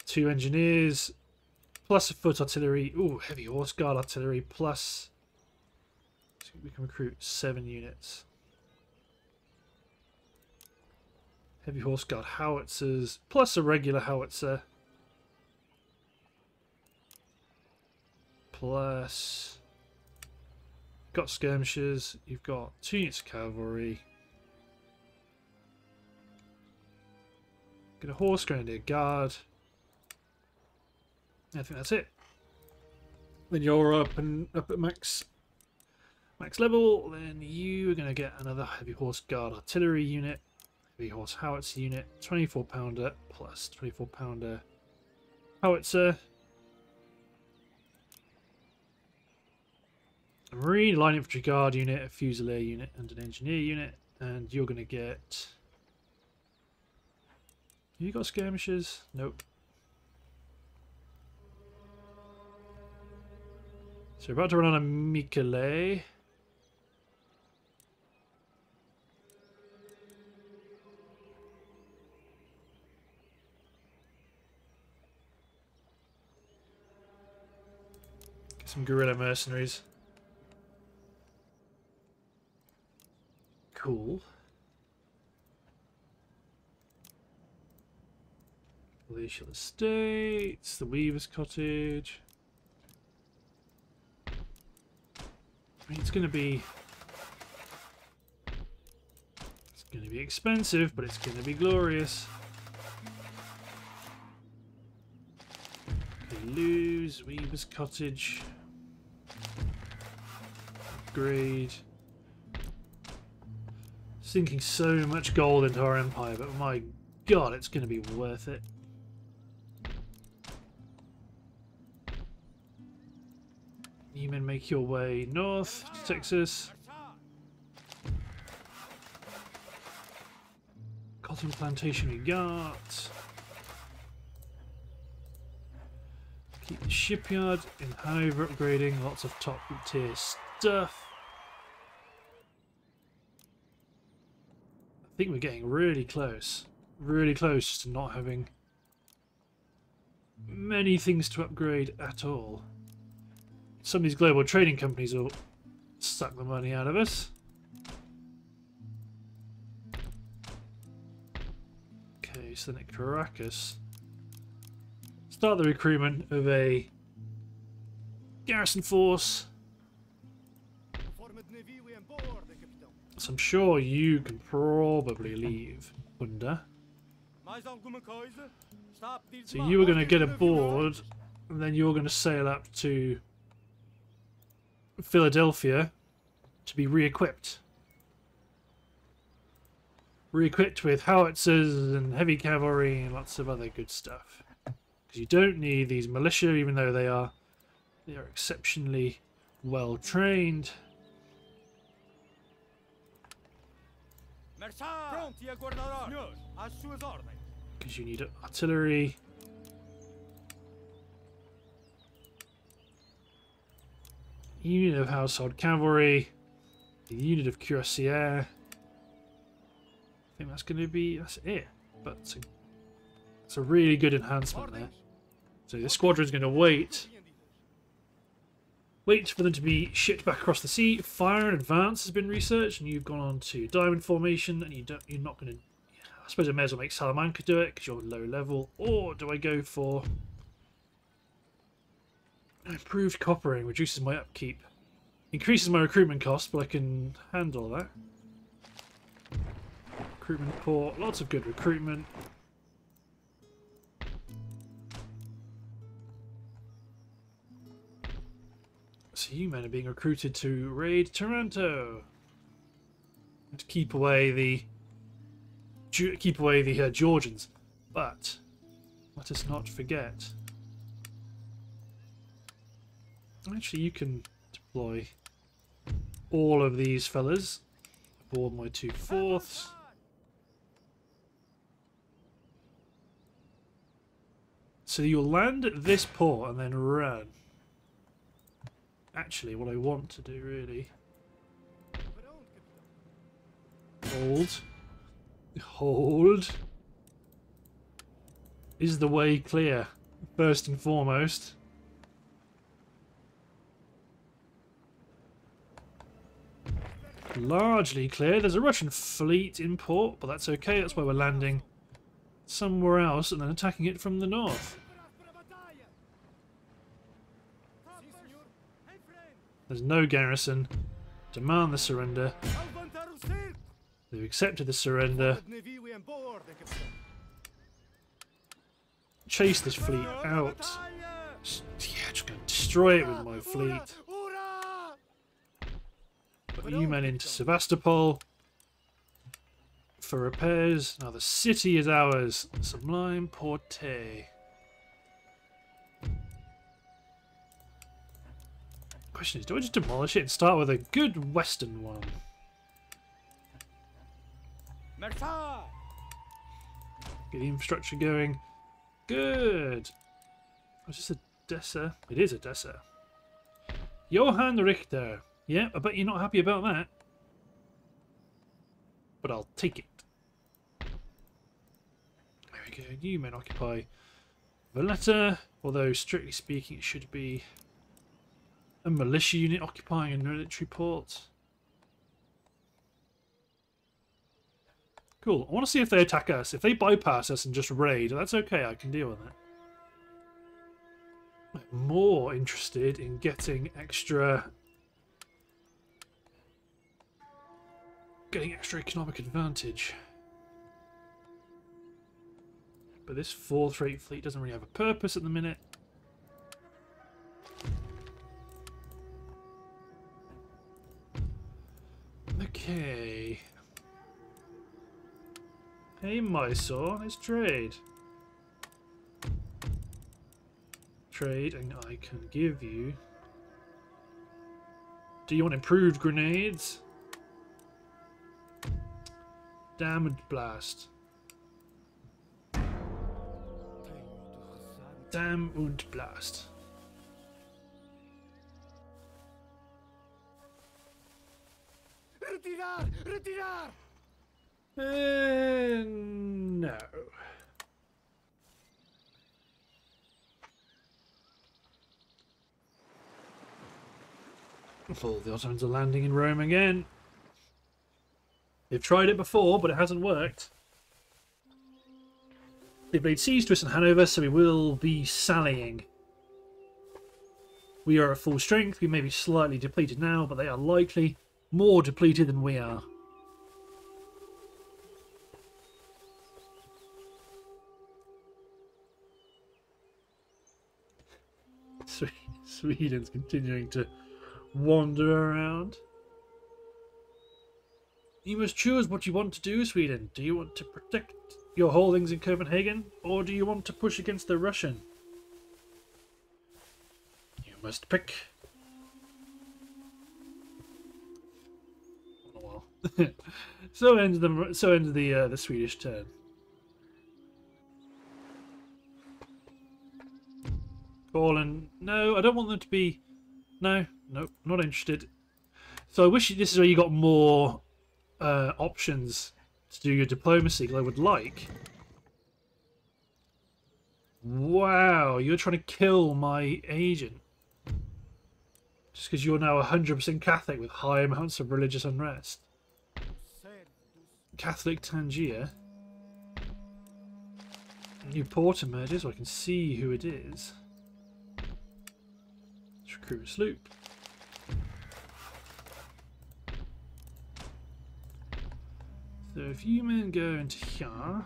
two engineers plus a foot artillery. Ooh, heavy horse guard artillery plus we can recruit seven units. Heavy Horse Guard howitzers, plus a regular howitzer. Plus... Got skirmishers, you've got two units of cavalry. Get a horse grenadier guard. I think that's it. Then you're up and up at max max level. Then you are going to get another heavy horse guard artillery unit. Heavy horse howitzer unit, 24 pounder plus 24 pounder howitzer. A marine, line infantry guard unit, a fusilier unit, and an engineer unit. And you're going to get... You got skirmishers? Nope. So we're about to run on a Mikele. Some guerrilla mercenaries. Cool. Palatial Estates, the Weaver's Cottage. I mean, it's going to be... It's going to be expensive, but it's going to be glorious. Lose, Weaver's Cottage upgrade. Sinking so much gold into our empire, but my god, it's going to be worth it. You men make your way north to Texas. Cotton plantation we got. Keep the shipyard in Hanover upgrading, lots of top tier stuff. I think we're getting really close. Really close to not having many things to upgrade at all. Some of these global trading companies will suck the money out of us. Okay, so then at Caracas, start the recruitment of a garrison force. Let's I'm sure you can probably leave, Wunda. So you were going to get aboard, and then you were going to sail up to Philadelphia to be re-equipped. Re-equipped with howitzers and heavy cavalry and lots of other good stuff. Because you don't need these militia, even though they are they are exceptionally well trained. Because you need artillery. Unit of household cavalry. The unit of cuirassier. I think that's going to be that's it. But it's a, it's a really good enhancement there. So the squadron's going to wait. Wait for them to be shipped back across the sea. Fire in advance has been researched, and you've gone on to diamond formation, and you don't, you're not going to. I suppose I may as well make Salamanca do it because you're low level. Or do I go for improved coppering? Reduces my upkeep, increases my recruitment cost, but I can handle that. Recruitment port, lots of good recruitment. So you men are being recruited to raid Toronto. To keep away the keep away the uh, Georgians. But let us not forget. Actually, you can deploy all of these fellas aboard my two fourths. So you'll land at this port and then run actually what I want to do, really. Hold. Hold. Is the way clear? First and foremost. Largely clear. There's a Russian fleet in port, but that's okay. That's why we're landing somewhere else and then attacking it from the north. There's no garrison. Demand the surrender. They've accepted the surrender. Chase this fleet out. Yeah, just gonna destroy it with my fleet. Put you men into Sevastopol for repairs. Now the city is ours. Sublime Porte. Question is, do I just demolish it and start with a good western one? Get the infrastructure going. Good. Oh, is this Odessa? It is Odessa. Johann Richter. Yeah, I bet you're not happy about that. But I'll take it. There we go. You men occupy Valletta. Although, strictly speaking, it should be a militia unit occupying a military port. Cool. I want to see if they attack us. If they bypass us and just raid, that's okay. I can deal with it. I'm more interested in getting extra... Getting extra economic advantage. But this fourth rate fleet doesn't really have a purpose at the minute. Mysore, let's trade. Trade, and I can give you... Do you want improved grenades? Damage blast. Damn blast. Retirar! Retirar! Uh, no. The Ottomans are landing in Rome again. They've tried it before, but it hasn't worked. They've laid siege to us in Hanover, so we will be sallying. We are at full strength. We may be slightly depleted now, but they are likely more depleted than we are. Sweden's continuing to wander around. You must choose what you want to do, Sweden. Do you want to protect your holdings in Copenhagen, or do you want to push against the Russian? You must pick. So ends the so ends the uh, the Swedish turn. Poland. No, I don't want them to be. No, no, not interested. So I wish this is where you got more uh, options to do your diplomacy. I would like. Wow, you're trying to kill my agent. Just because you're now 100% Catholic with high amounts of religious unrest. Catholic Tangier. New port emerges, so I can see who it is. A sloop. So if you men go into here,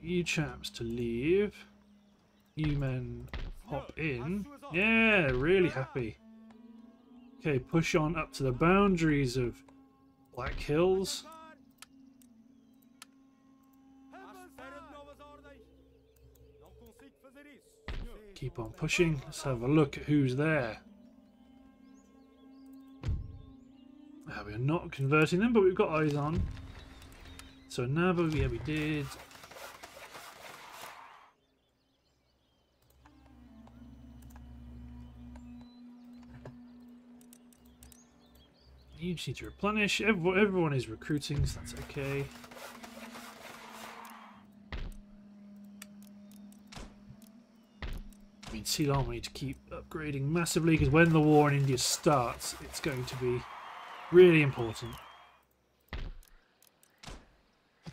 you chaps to leave, you men hop in. Yeah, really happy. Okay, push on up to the boundaries of Black Hills. Keep on pushing. Let's have a look at who's there. Uh, we're not converting them, but we've got eyes on. So Naba, yeah, we did. You just need to replenish. Everyone is recruiting, so that's okay. I mean, Ceylon we need to keep upgrading massively because when the war in India starts, it's going to be Really important.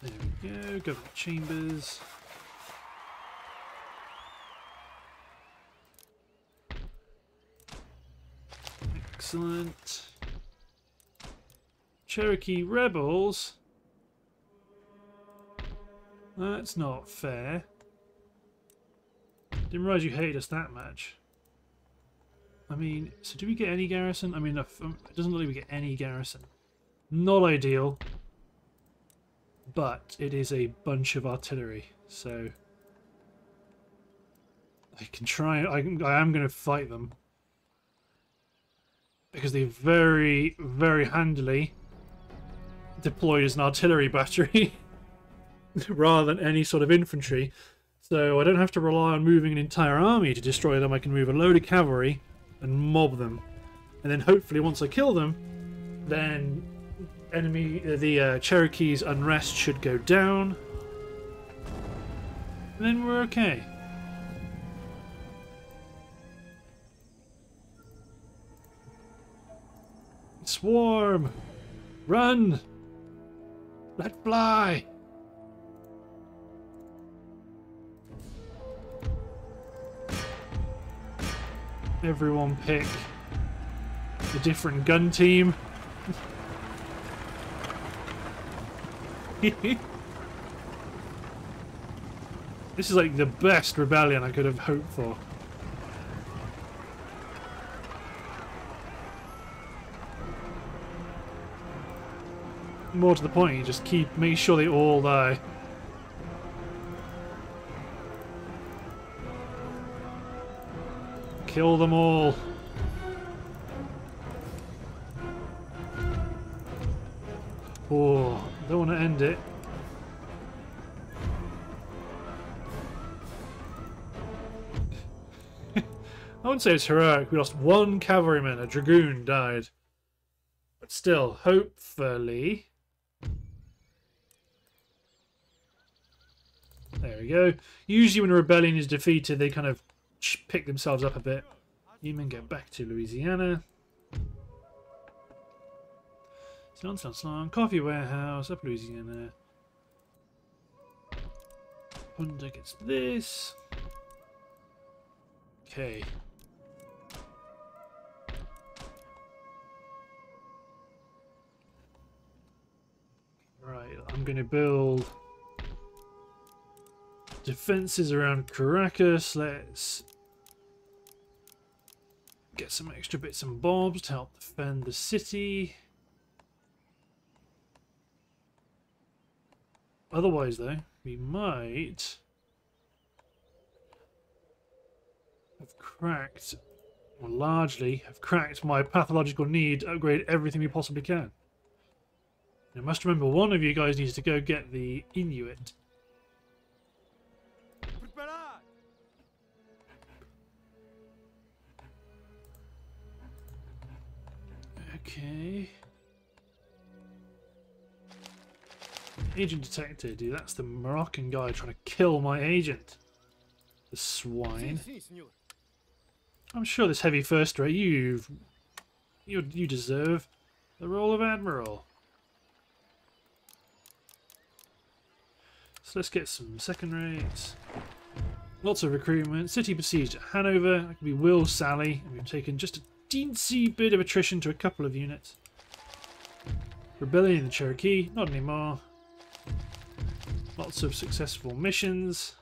There we go, government chambers. Excellent. Cherokee rebels? That's not fair. Didn't realise you hated us that much. I mean, so do we get any garrison? I mean, um, it doesn't look like we get any garrison. Not ideal, but it is a bunch of artillery, so I can try. I, I am going to fight them because they very, very handily deployed as an artillery battery rather than any sort of infantry. So I don't have to rely on moving an entire army to destroy them. I can move a load of cavalry and mob them. And then hopefully once I kill them, then enemy uh, the uh, Cherokee's unrest should go down. And then we're okay. Swarm! Run! Let fly! Everyone pick a different gun team. this is like the best rebellion I could have hoped for. More to the point, you just keep make sure they all die. Kill them all. Oh, don't want to end it. I wouldn't say it's heroic. We lost one cavalryman. A dragoon died. But still, hopefully... There we go. Usually when a rebellion is defeated, they kind of pick themselves up a bit. You get back to Louisiana. Slon, slon, slon. Coffee warehouse, up Louisiana. Honda gets this. Okay. Right, I'm going to build defenses around Caracas. Let's get some extra bits and bobs to help defend the city. Otherwise, though, we might have cracked, or largely have cracked my pathological need to upgrade everything we possibly can. I must remember one of you guys needs to go get the Inuit. Okay. Agent detected. Dude, that's the Moroccan guy trying to kill my agent. The swine. I'm sure this heavy first rate you've you you deserve the role of admiral. So let's get some second rates. Lots of recruitment. City besieged at Hanover. That could be Will Sally. And we've taken just a teensy bit of attrition to a couple of units. Rebellion in the Cherokee. Not anymore. Lots of successful missions.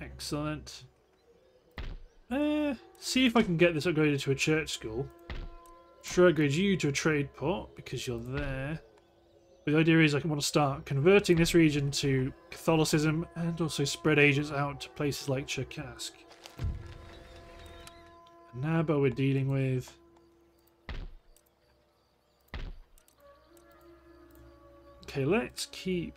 Excellent. Uh, see if I can get this upgraded to a church school. Sure, upgrade you to a trade port because you're there. But the idea is I want to start converting this region to Catholicism and also spread agents out to places like Cherkassk. Naba we're dealing with. Okay, let's keep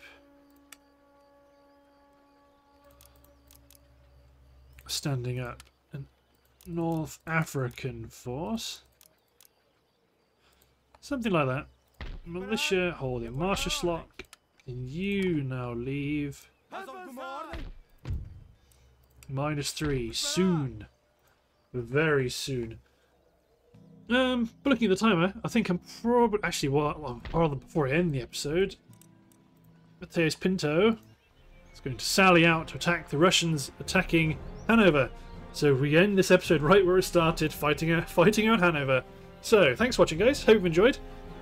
standing up a North African force. Something like that. Militia holding Marschallok. And you now leave. Minus three. Soon. Very soon. Um, but looking at the timer, I think I'm probably actually well, rather before I end the episode, Mateus Pinto is going to sally out to attack the Russians attacking Hanover. So we end this episode right where it started, fighting out, fighting out Hanover. So thanks for watching, guys. Hope you enjoyed,